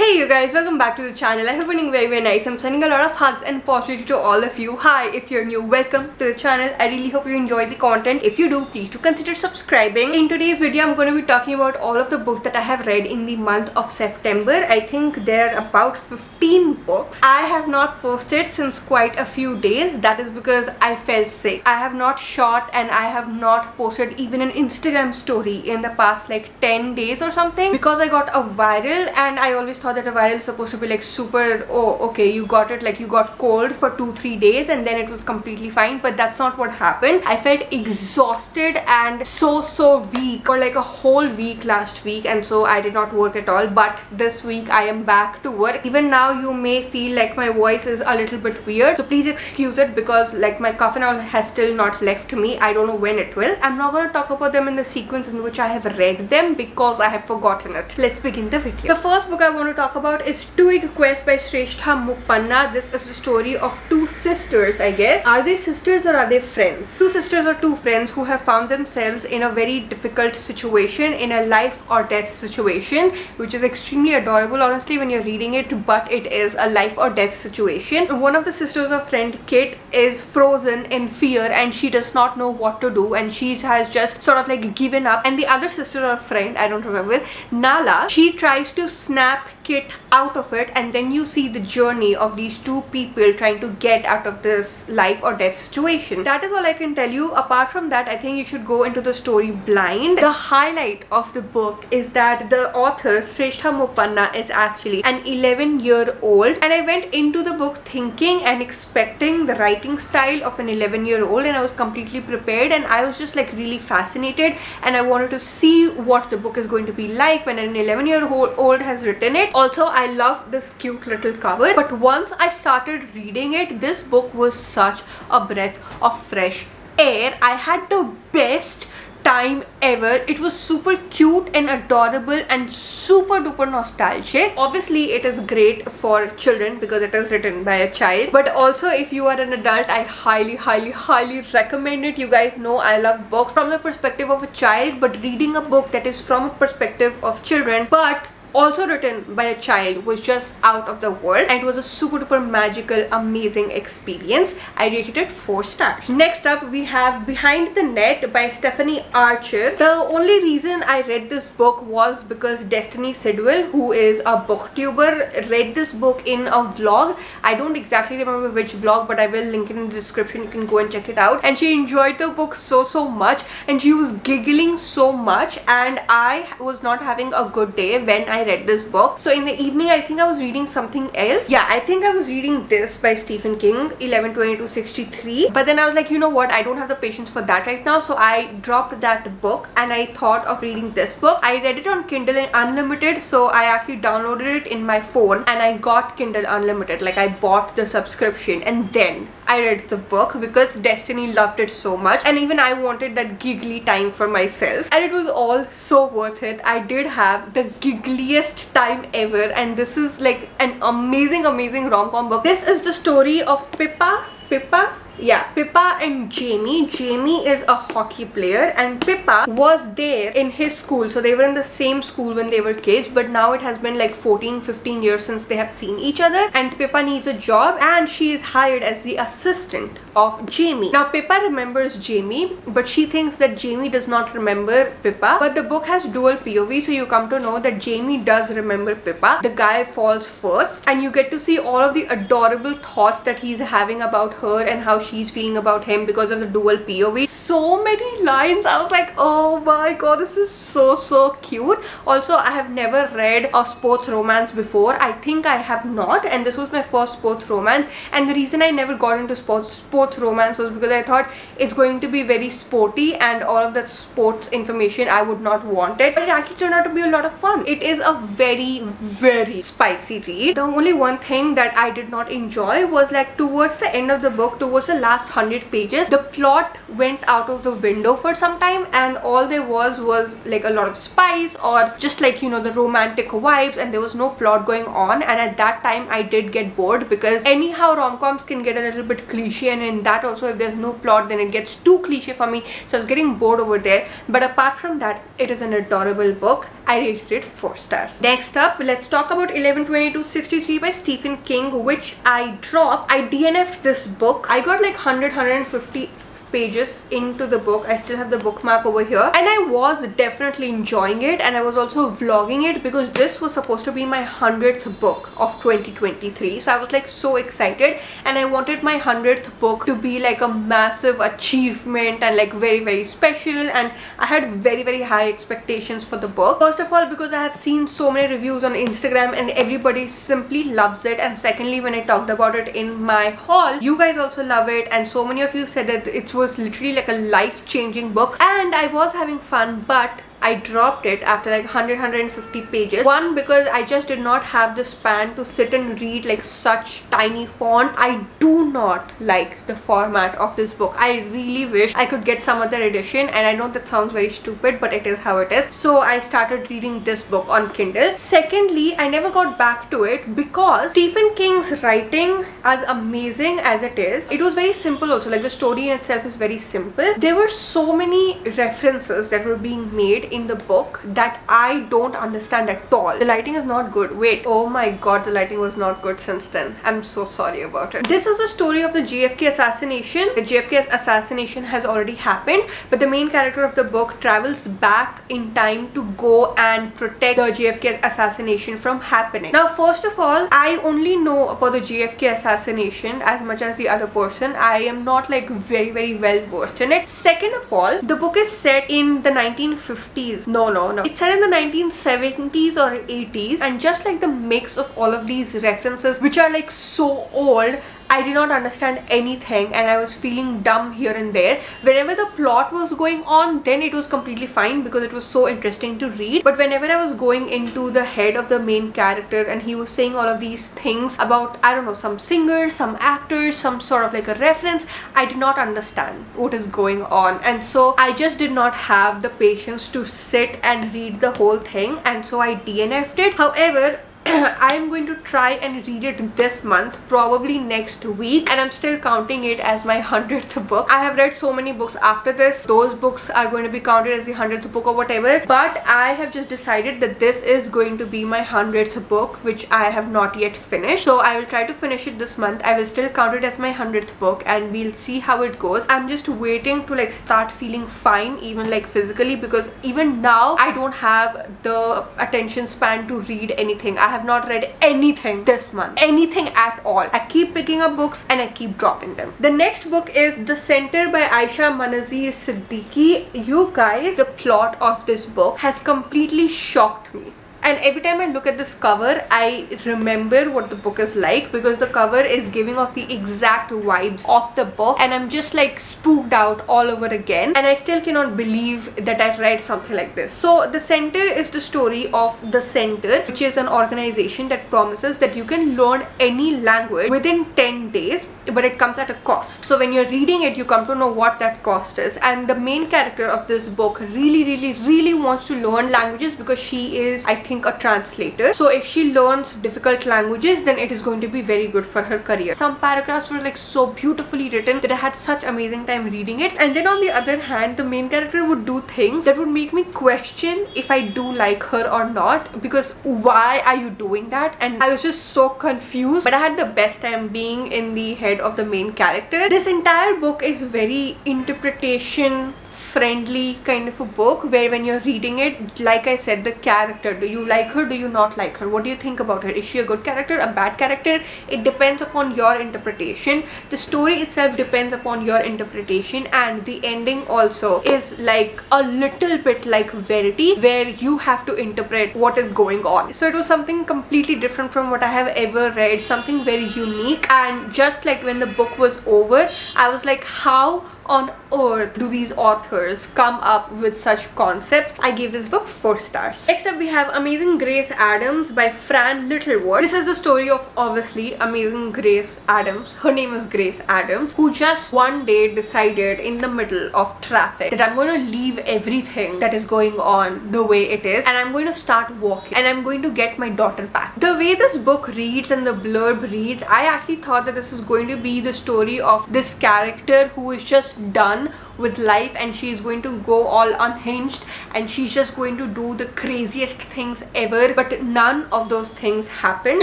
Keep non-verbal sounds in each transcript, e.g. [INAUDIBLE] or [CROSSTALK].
Hey you guys, welcome back to the channel. I hope you're doing very very nice. I'm sending a lot of hugs and positivity to all of you. Hi, if you're new, welcome to the channel. I really hope you enjoy the content. If you do, please do consider subscribing. In today's video, I'm going to be talking about all of the books that I have read in the month of September. I think there are about 15 books. I have not posted since quite a few days. That is because I felt sick. I have not shot and I have not posted even an Instagram story in the past like 10 days or something because I got a viral and I always thought that a viral is supposed to be like super oh okay you got it like you got cold for two three days and then it was completely fine but that's not what happened. I felt exhausted and so so weak for like a whole week last week and so i did not work at all. But this week i am back to work. Even now you may feel like my voice is a little bit weird. So please excuse it because like my cough and all has still not left me. I don't know when it will. I'm not going to talk about them in the sequence in which i have read them because i have forgotten it. Let's begin the video. The first book i want to talk about is Twig Quest by Shrestha Muppanna. This is the story of two sisters, I guess. Are they sisters or are they friends? Two sisters or two friends who have found themselves in a very difficult situation, in a life or death situation, which is extremely adorable, honestly, when you're reading it, but it is a life or death situation. One of the sisters or friend, Kit, is frozen in fear and she does not know what to do and she has just sort of like given up. And the other sister or friend, I don't remember, Nala, she tries to snap Kit out of it and then you see the journey of these two people trying to get out of this life or death situation. That is all I can tell you. Apart from that, I think you should go into the story blind. The highlight of the book is that the author, Shrestha Muppanna, is actually an 11 year old and I went into the book thinking and expecting the writing style of an 11 year old and I was completely prepared and I was just like really fascinated and I wanted to see what the book is going to be like when an 11 year old has written it. Also, I love this cute little cover but once I started reading it this book was such a breath of fresh air. I had the best time ever. It was super cute and adorable and super duper nostalgic. Obviously it is great for children because it is written by a child but also if you are an adult i highly highly highly recommend it. You guys know i love books from the perspective of a child but reading a book that is from a perspective of children but also written by a child was just out of the world and it was a super duper magical amazing experience. I rated it four stars. Next up we have behind the net by stephanie archer. The only reason i read this book was because destiny sidwell who is a booktuber read this book in a vlog. I don't exactly remember which vlog but i will link it in the description. You can go and check it out. And she enjoyed the book so so much and she was giggling so much and i was not having a good day when i I read this book. So in the evening, I think I was reading something else. Yeah, I think I was reading this by Stephen King, 112263. But then I was like, you know what? I don't have the patience for that right now. So I dropped that book and I thought of reading this book. I read it on Kindle Unlimited. So I actually downloaded it in my phone and I got Kindle Unlimited. Like I bought the subscription and then I read the book because Destiny loved it so much and even I wanted that giggly time for myself and it was all so worth it. I did have the giggly time ever. And this is like an amazing amazing rom-com book this is the story of pippa. Pippa yeah pippa and jamie. Jamie is a hockey player and pippa was there in his school. So they were in the same school when they were kids but now it has been like 14 15 years since they have seen each other and pippa needs a job and she is hired as the assistant of jamie. Now pippa remembers jamie but she thinks that jamie does not remember pippa. But the book has dual pov so you come to know that jamie does remember pippa. The guy falls first and you get to see all of the adorable thoughts that he's having about her and how she's feeling about him because of the dual POV. So many lines. I was like, oh my god, this is so, so cute. Also, I have never read a sports romance before. I think I have not. And this was my first sports romance. And the reason I never got into sports, sports romance was because I thought it's going to be very sporty and all of that sports information, I would not want it. But it actually turned out to be a lot of fun. It is a very, very spicy read. The only one thing that I did not enjoy was like towards the end of the book, towards the last 100 pages the plot went out of the window for some time and all there was was like a lot of spice or just like you know the romantic vibes and there was no plot going on and at that time I did get bored because anyhow rom-coms can get a little bit cliche and in that also if there's no plot then it gets too cliche for me so I was getting bored over there but apart from that it is an adorable book I rated it 4 stars. Next up, let's talk about 112263 by Stephen King, which I dropped. I DNF'd this book. I got like 100, 150 pages into the book. I still have the bookmark over here. And i was definitely enjoying it and i was also vlogging it because this was supposed to be my 100th book of 2023 so i was like so excited and i wanted my 100th book to be like a massive achievement and like very very special and i had very very high expectations for the book. First of all because i have seen so many reviews on instagram and everybody simply loves it. And secondly when i talked about it in my haul you guys also love it and so many of you said that it's was literally like a life-changing book. And I was having fun but I dropped it after like 100 150 pages. One because I just did not have the span to sit and read like such tiny font. I do not like the format of this book. I really wish I could get some other edition and I know that sounds very stupid but it is how it is. So I started reading this book on Kindle. Secondly I never got back to it because Stephen King's writing as amazing as it is it was very simple also. Like the story in itself is very simple. There were so many references that were being made in the book that I don't understand at all. The lighting is not good. Wait, oh my god, the lighting was not good since then. I'm so sorry about it. This is the story of the JFK assassination. The JFK assassination has already happened, but the main character of the book travels back in time to go and protect the JFK assassination from happening. Now, first of all, I only know about the JFK assassination as much as the other person. I am not like very, very well versed in it. Second of all, the book is set in the 1950s 80s. No, no, no. It's set in the 1970s or 80s and just like the mix of all of these references which are like so old I did not understand anything and I was feeling dumb here and there. Whenever the plot was going on, then it was completely fine because it was so interesting to read. But whenever I was going into the head of the main character and he was saying all of these things about, I don't know, some singers, some actors, some sort of like a reference, I did not understand what is going on. And so I just did not have the patience to sit and read the whole thing. And so I DNF'd it. However, [COUGHS] I'm going to try and read it this month, probably next week, and I'm still counting it as my [LAUGHS] 100th book. I have read so many books after this. Those books are going to be counted as the 100th book or whatever, but I have just decided that this is going to be my 100th book, which I have not yet finished. So I will try to finish it this month. I will still count it as my 100th book and we'll see how it goes. I'm just waiting to like start feeling fine, even like physically, because even now I don't have the attention span to read anything. I have not read anything this month. Anything at all. I keep picking up books and I keep dropping them. The next book is The Center by Ayesha Manazir Siddiqi. You guys, the plot of this book has completely shocked me and every time I look at this cover I remember what the book is like because the cover is giving off the exact vibes of the book and I'm just like spooked out all over again and I still cannot believe that I read something like this. So the center is the story of the center which is an organization that promises that you can learn any language within 10 days but it comes at a cost. So when you're reading it you come to know what that cost is and the main character of this book really really really wants to learn languages because she is I think think a translator. So if she learns difficult languages then it is going to be very good for her career. Some paragraphs were like so beautifully written that I had such amazing time reading it. And then on the other hand the main character would do things that would make me question if I do like her or not because why are you doing that? And I was just so confused. But I had the best time being in the head of the main character. This entire book is very interpretation friendly kind of a book where when you're reading it like I said the character do you like her do you not like her? What do you think about her? Is she a good character a bad character? It depends upon your interpretation. The story itself depends upon your interpretation and the ending also is like a little bit like verity where you have to interpret what is going on. So it was something completely different from what I have ever read something very unique. And just like when the book was over I was like how on earth do these authors come up with such concepts? I gave this book 4 stars. Next up we have Amazing Grace Adams by Fran Littlewood. This is the story of obviously Amazing Grace Adams. Her name is Grace Adams who just one day decided in the middle of traffic that I'm going to leave everything that is going on the way it is and I'm going to start walking and I'm going to get my daughter back. The way this book reads and the blurb reads, I actually thought that this is going to be the story of this character who is just done with life and she's going to go all unhinged and she's just going to do the craziest things ever. But none of those things happen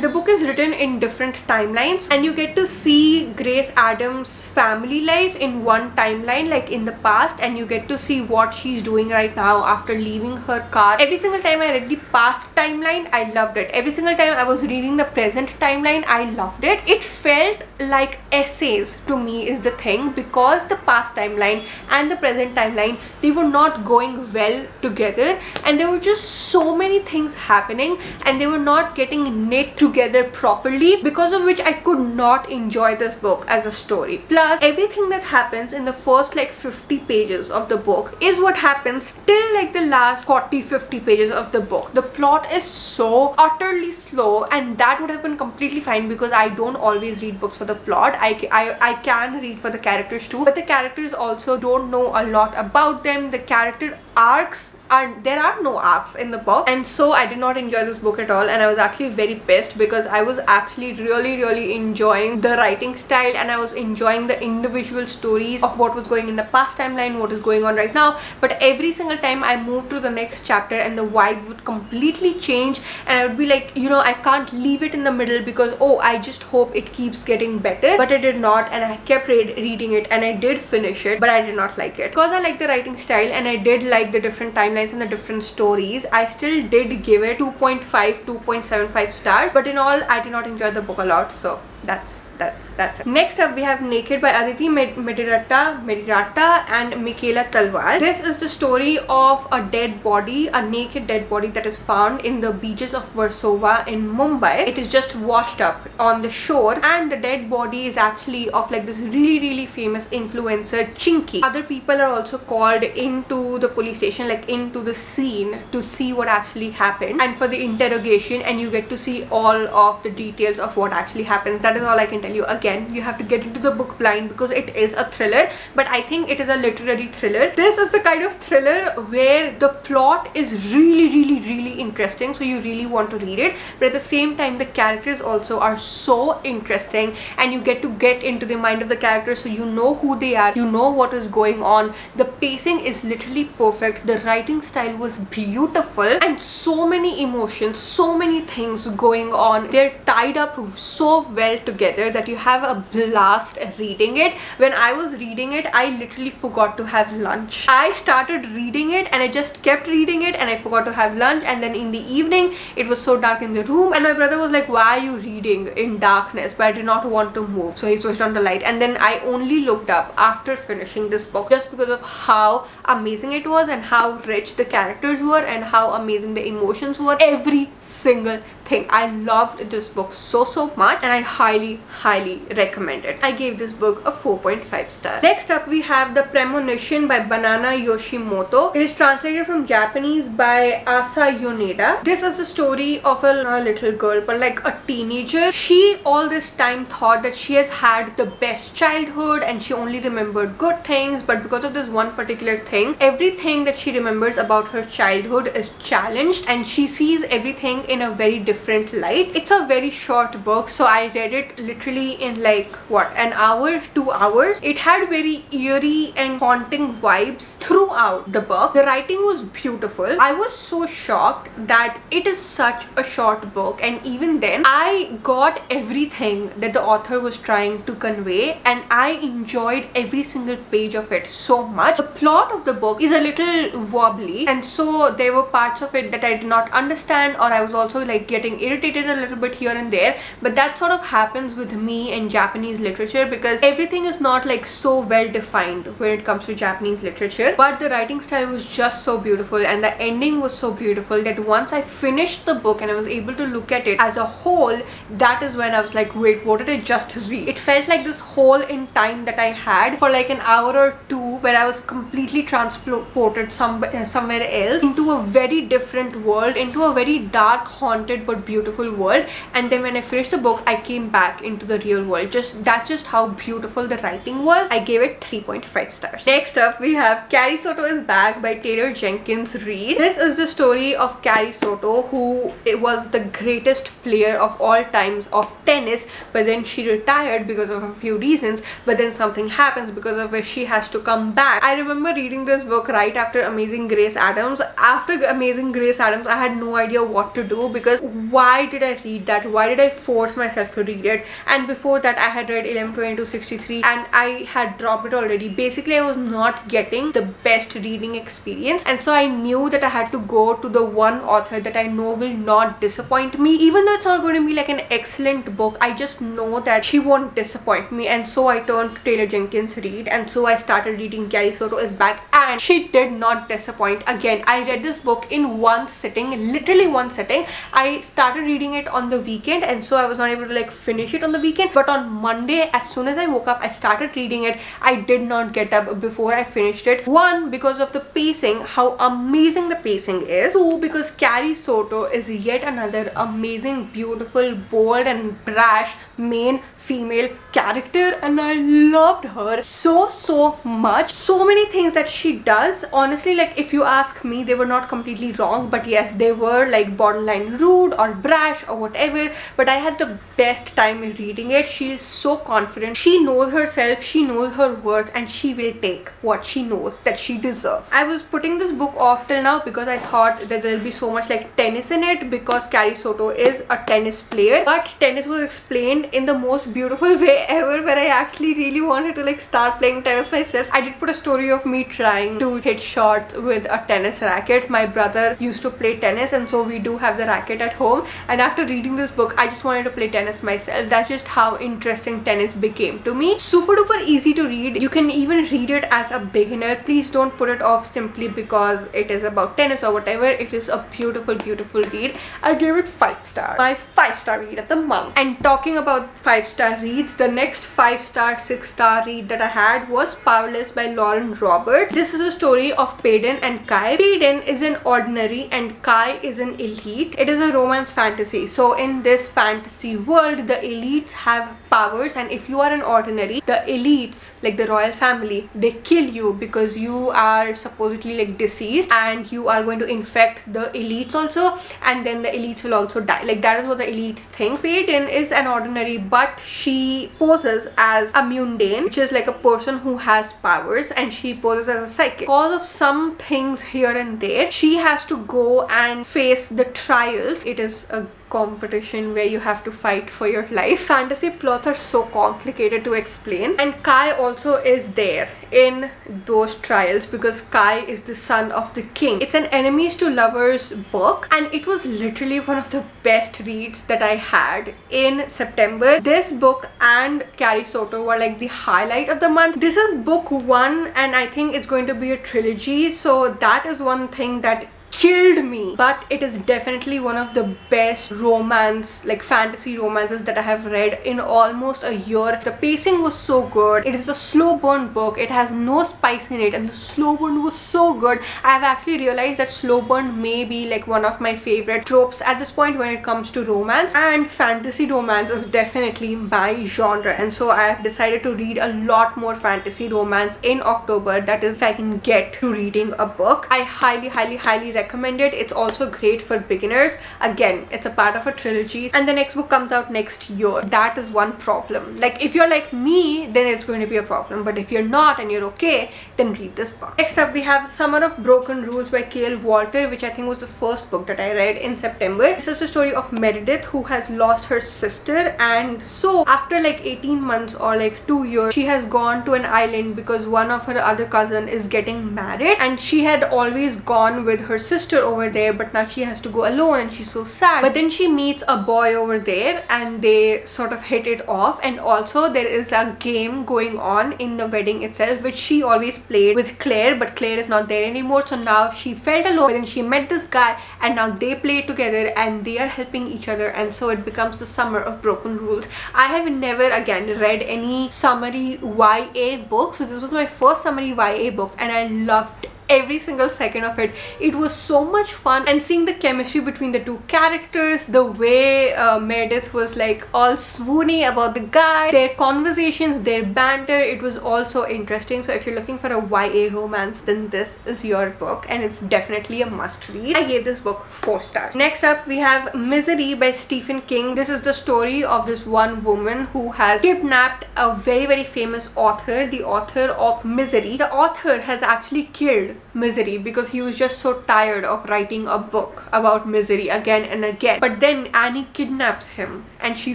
the book is written in different timelines and you get to see Grace Adams family life in one timeline like in the past and you get to see what she's doing right now after leaving her car. Every single time I read the past timeline I loved it. Every single time I was reading the present timeline I loved it. It felt like essays to me is the thing because the past timeline and the present timeline they were not going well together. And there were just so many things happening and they were not getting knit together properly because of which I could not enjoy this book as a story. Plus everything that happens in the first like 50 pages of the book is what happens till like the last 40 50 pages of the book. The plot is so utterly slow and that would have been completely fine because I don't always read books for the plot. I, I, I can read for the characters too but the characters also don't know a lot about them. The character arcs and there are no arcs in the book. And so I did not enjoy this book at all and I was actually very pissed because I was actually really really enjoying the writing style and I was enjoying the individual stories of what was going in the past timeline what is going on right now. But every single time I moved to the next chapter and the vibe would completely change and I would be like you know I can't leave it in the middle because oh I just hope it keeps getting better. But it did not and I kept read reading it and I did finish it but I did not like it. Because I like the writing style and I did like the different timelines and the different stories i still did give it 2.5 2.75 stars but in all i did not enjoy the book a lot so that's that's that's it. Next up we have Naked by Aditi Mediratta, Mediratta and Michaela Talwar. This is the story of a dead body, a naked dead body that is found in the beaches of Versova in Mumbai. It is just washed up on the shore and the dead body is actually of like this really really famous influencer Chinky. Other people are also called into the police station like into the scene to see what actually happened and for the interrogation and you get to see all of the details of what actually happens. That is all I can tell you again you have to get into the book blind because it is a thriller but I think it is a literary thriller. This is the kind of thriller where the plot is really really really interesting so you really want to read it but at the same time the characters also are so interesting and you get to get into the mind of the characters so you know who they are you know what is going on. The pacing is literally perfect the writing style was beautiful and so many emotions so many things going on. They're tied up so well together that you have a blast reading it. When I was reading it I literally forgot to have lunch. I started reading it and I just kept reading it and I forgot to have lunch. And then in the evening it was so dark in the room and my brother was like why are you reading in darkness? But I did not want to move? So he switched on the light. And then I only looked up after finishing this book just because of how amazing it was and how rich the characters were and how amazing the emotions were every single thing. I loved this book so so much and i highly highly recommend it. I gave this book a 4.5 star. Next up we have the premonition by banana yoshimoto. It is translated from japanese by asa yoneda. This is the story of a, a little girl but like a teenager. She all this time thought that she has had the best childhood and she only remembered good things but because of this one particular thing everything that she remembers about her childhood is challenged and she sees everything in a very different different light. It's a very short book so i read it literally in like what an hour two hours. It had very eerie and haunting vibes throughout the book. The writing was beautiful. I was so shocked that it is such a short book and even then i got everything that the author was trying to convey and i enjoyed every single page of it so much. The plot of the book is a little wobbly and so there were parts of it that i did not understand or i was also like getting getting irritated a little bit here and there but that sort of happens with me in Japanese literature because everything is not like so well defined when it comes to Japanese literature. But the writing style was just so beautiful and the ending was so beautiful that once I finished the book and I was able to look at it as a whole that is when I was like wait what did I just read? It felt like this hole in time that I had for like an hour or two where I was completely transported some, uh, somewhere else into a very different world into a very dark haunted but beautiful world. And then when I finished the book I came back into the real world. Just that's just how beautiful the writing was. I gave it 3.5 stars. Next up we have Carrie Soto is back by Taylor Jenkins Reid. This is the story of Carrie Soto who was the greatest player of all times of tennis but then she retired because of a few reasons but then something happens because of which she has to come back. I remember reading this book right after Amazing Grace Adams. After Amazing Grace Adams, I had no idea what to do because why did I read that? Why did I force myself to read it? And before that, I had read 112263 and I had dropped it already. Basically, I was not getting the best reading experience and so I knew that I had to go to the one author that I know will not disappoint me. Even though it's not going to be like an excellent book, I just know that she won't disappoint me and so I turned to Taylor Jenkins Reid and so I started reading Carrie Soto is Back and she did not disappoint. Again, I read this book in one sitting, literally one sitting. I started reading it on the weekend and so I was not able to like finish it on the weekend but on Monday as soon as I woke up I started reading it. I did not get up before I finished it. One because of the pacing, how amazing the pacing is. Two because Carrie Soto is yet another amazing, beautiful, bold and brash main female character and I loved her so so much. So many things that she does. Honestly like if you ask me they were not completely wrong but yes they were like borderline rude or brash or whatever but I had the best time reading it. She is so confident. She knows herself she knows her worth and she will take what she knows that she deserves. I was putting this book off till now because I thought that there'll be so much like tennis in it because Carrie Soto is a tennis player but tennis was explained in the most beautiful [LAUGHS] way ever where I actually really wanted to like start playing tennis myself. I did put a story of me trying to hit shots with a tennis racket. My brother used to play tennis and so we do have the racket at home and after reading this book I just wanted to play tennis myself. That's just how interesting tennis became to me. Super duper easy to read. You can even read it as a beginner. Please don't put it off simply because it is about tennis or whatever. It is a beautiful beautiful read. I gave it 5 stars. My 5 star read of the month. And talking about about five star reads the next five star six star read that i had was powerless by lauren roberts. This is a story of Paedyn and kai. Paedyn is an ordinary and kai is an elite. It is a romance fantasy. So in this fantasy world the elites have powers and if you are an ordinary the elites like the royal family they kill you because you are supposedly like deceased and you are going to infect the elites also and then the elites will also die. Like that is what the elites think. Paedyn is an ordinary but she poses as a mundane which is like a person who has powers and she poses as a psychic. Because of some things here and there she has to go and face the trials. It is a competition where you have to fight for your life. Fantasy plots are so complicated to explain and Kai also is there in those trials because Kai is the son of the king. It's an enemies to lovers book and it was literally one of the best reads that I had in September. This book and Carrie Soto were like the highlight of the month. This is book one and I think it's going to be a trilogy so that is one thing that killed me. But it is definitely one of the best romance like fantasy romances that I have read in almost a year. The pacing was so good. It is a slow burn book. It has no spice in it and the slow burn was so good. I have actually realized that slow burn may be like one of my favorite tropes at this point when it comes to romance and fantasy romance is definitely my genre. And so I have decided to read a lot more fantasy romance in October. That is if I can get to reading a book. I highly highly highly recommend recommend it. It's also great for beginners. Again, it's a part of a trilogy and the next book comes out next year. That is one problem. Like if you're like me, then it's going to be a problem. But if you're not and you're okay, then read this book. Next up, we have Summer of Broken Rules by K.L. Walther, which I think was the first book that I read in September. This is the story of Meredith who has lost her sister and so after like 18 months or like 2 years, she has gone to an island because one of her other cousin is getting married and she had always gone with her sister sister over there but now she has to go alone and she's so sad. But then she meets a boy over there and they sort of hit it off. And also there is a game going on in the wedding itself which she always played with Claire but Claire is not there anymore. So now she felt alone. And she met this guy and now they play together and they are helping each other. And so it becomes the summer of broken rules. I have never again read any summery YA book. So this was my first summery YA book and I loved every single second of it. It was so much fun and seeing the chemistry between the two characters the way uh, Meredith was like all swoony about the guy their conversations their banter it was also interesting. So if you're looking for a YA romance then this is your book and it's definitely a must read. I gave this book four stars. Next up we have Misery by Stephen King. This is the story of this one woman who has kidnapped a very very famous author the author of Misery. The author has actually killed Misery because he was just so tired of writing a book about misery again and again but then Annie kidnaps him and she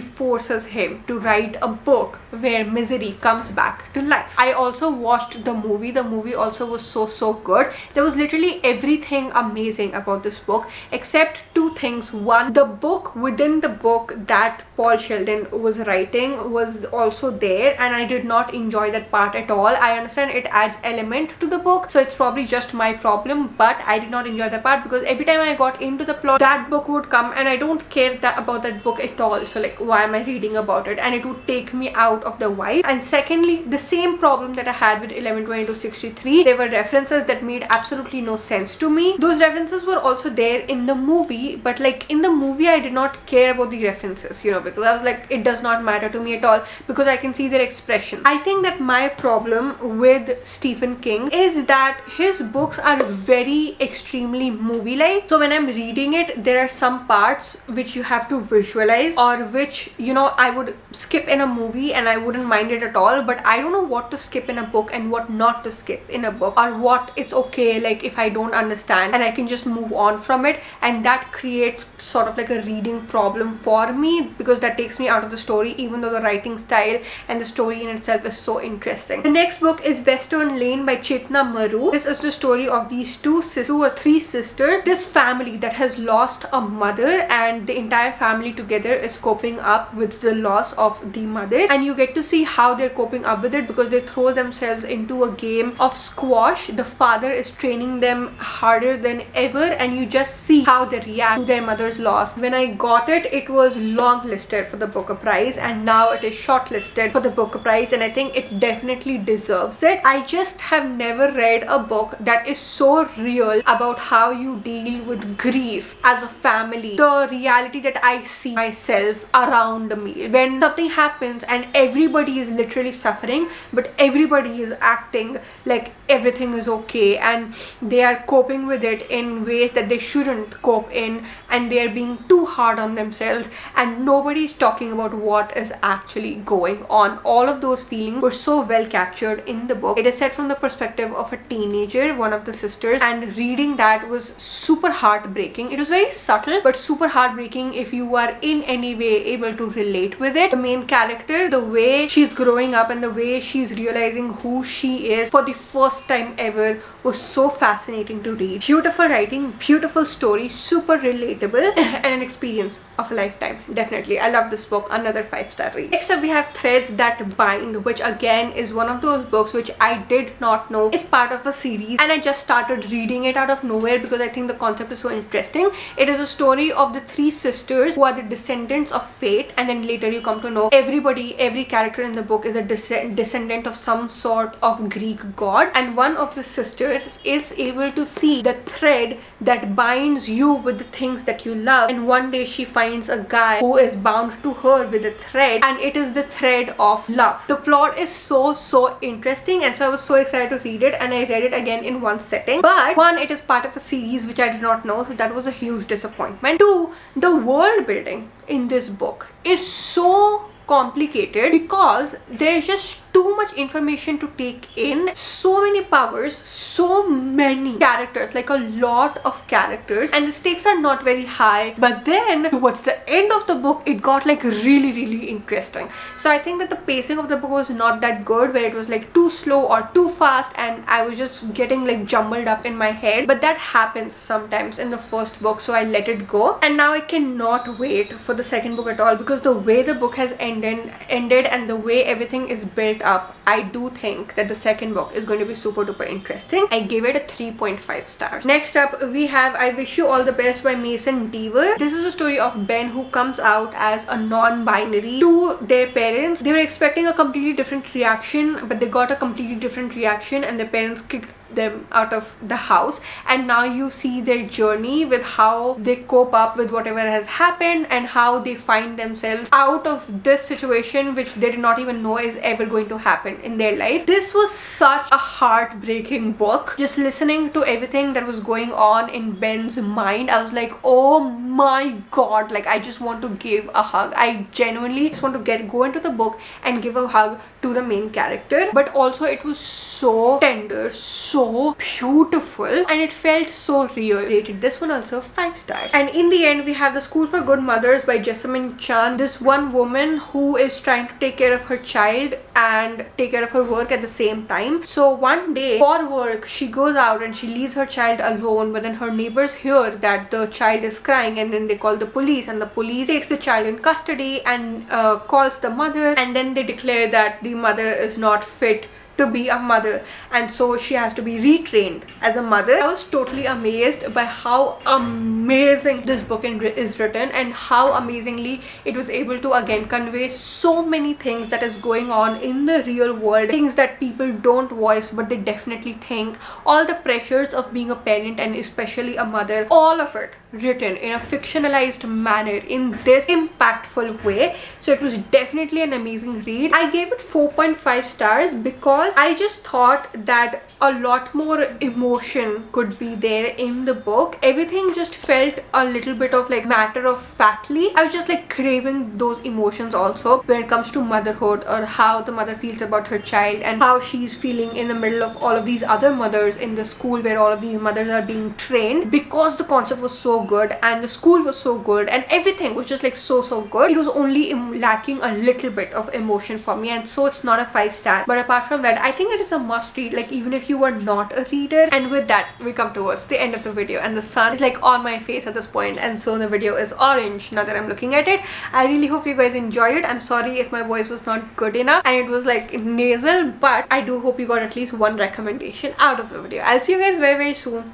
forces him to write a book where misery comes back to life. I also watched the movie. The movie also was so so good. There was literally everything amazing about this book except two things. One, the book within the book that Paul Sheldon was writing was also there and I did not enjoy that part at all. I understand it adds element to the book so it's probably just my problem but I did not enjoy that part because every time I got into the plot that book would come and I don't care that about that book at all. So like why am I reading about it? And it would take me out of the vibe. And secondly the same problem that I had with 112263 there were references that made absolutely no sense to me. Those references were also there in the movie but like in the movie I did not care about the references you know because I was like it does not matter to me at all because I can see their expression. I think that my problem with Stephen King is that his books are very extremely movie like so when I'm reading it there are some parts which you have to visualize or which you know I would skip in a movie and I wouldn't mind it at all but I don't know what to skip in a book and what not to skip in a book or what it's okay like if I don't understand and I can just move on from it and that creates sort of like a reading problem for me because that takes me out of the story even though the writing style and the story in itself is so interesting. The next book is Western Lane by Chetna Maru. This is the story of these two sisters, two or three sisters, this family that has lost a mother and the entire family together is coping up with the loss of the mother and you get to see how they're coping up with it because they throw themselves into a game of squash. The father is training them harder than ever and you just see how they react to their mother's loss. When I got it, it was longlisted for the Booker Prize and now it is shortlisted for the Booker Prize and I think it definitely deserves it. I just have never read a book that is so real about how you deal with grief as a family. The reality that I see myself around me. When something happens and everybody is literally suffering but everybody is acting like everything is okay and they are coping with it in ways that they shouldn't cope in and they are being too hard on themselves and nobody is talking about what is actually going on. All of those feelings were so well captured in the book. It is set from the perspective of a teenager one of the sisters and reading that was super heartbreaking. It was very subtle but super heartbreaking if you are in any way able to relate with it. The main character the way she's growing up and the way she's realizing who she is for the first time ever was so fascinating to read. Beautiful writing, beautiful story, super relatable [LAUGHS] and an experience of a lifetime. Definitely. I love this book. Another 5 star read. Next up we have Threads That Bind which again is one of those books which I did not know is part of a series and I just started reading it out of nowhere because I think the concept is so interesting. It is a story of the three sisters who are the descendants of fate and then later you come to know everybody, every character in the book is a descendant of some sort of Greek god and one of the sisters is able to see the thread that binds you with the things that you love and one day she finds a guy who is bound to her with a thread and it is the thread of love. The plot is so so interesting and so I was so excited to read it and I read it again in one setting but one it is part of a series which I did not know so that was a huge disappointment. Two, the world building in this book is so complicated because there's just too much information to take in. So many powers so many characters like a lot of characters. And the stakes are not very high. But then towards the end of the book it got like really really interesting. So i think that the pacing of the book was not that good where it was like too slow or too fast and i was just getting like jumbled up in my head. But that happens sometimes in the first book so i let it go. And now i cannot wait for the second book at all because the way the book has ended ended and the way everything is built up I do think that the second book is going to be super duper interesting. I gave it a 3.5 stars. Next up we have I Wish You All the Best by Mason Deaver. This is a story of Ben who comes out as a non-binary to their parents. They were expecting a completely different reaction but they got a completely different reaction and their parents kicked them out of the house. And now you see their journey with how they cope up with whatever has happened and how they find themselves out of this situation which they did not even know is ever going to happen in their life. This was such a heartbreaking book. Just listening to everything that was going on in ben's mind i was like oh my god. Like i just want to give a hug. I genuinely just want to get go into the book and give a hug to the main character. But also it was so tender so beautiful and it felt so real. Rated this one also five stars. And in the end we have the school for good mothers by jessamine chan. This one woman who is trying to take care of her child and take care of her work at the same time. So one day for work she goes out and she leaves her child alone but then her neighbors hear that the child is crying and then they call the police and the police takes the child in custody and uh, calls the mother and then they declare that the mother is not fit to be a mother. And so she has to be retrained as a mother. I was totally amazed by how amazing this book is written and how amazingly it was able to again convey so many things that is going on in the real world. Things that people don't voice but they definitely think. All the pressures of being a parent and especially a mother all of it written in a fictionalized manner in this impactful way. So it was definitely an amazing read. I gave it 4.5 stars because i just thought that a lot more emotion could be there in the book. Everything just felt a little bit of like matter of factly. I was just like craving those emotions also when it comes to motherhood or how the mother feels about her child and how she's feeling in the middle of all of these other mothers in the school where all of these mothers are being trained. Because the concept was so good and the school was so good and everything was just like so so good it was only lacking a little bit of emotion for me. And so it's not a five star. But apart from that i think it is a must read like even if you are not a reader. And with that we come towards the end of the video. And the sun is like on my face at this point. And so the video is orange now that i'm looking at it. I really hope you guys enjoyed it. I'm sorry if my voice was not good enough and it was like nasal but i do hope you got at least one recommendation out of the video. I'll see you guys very very soon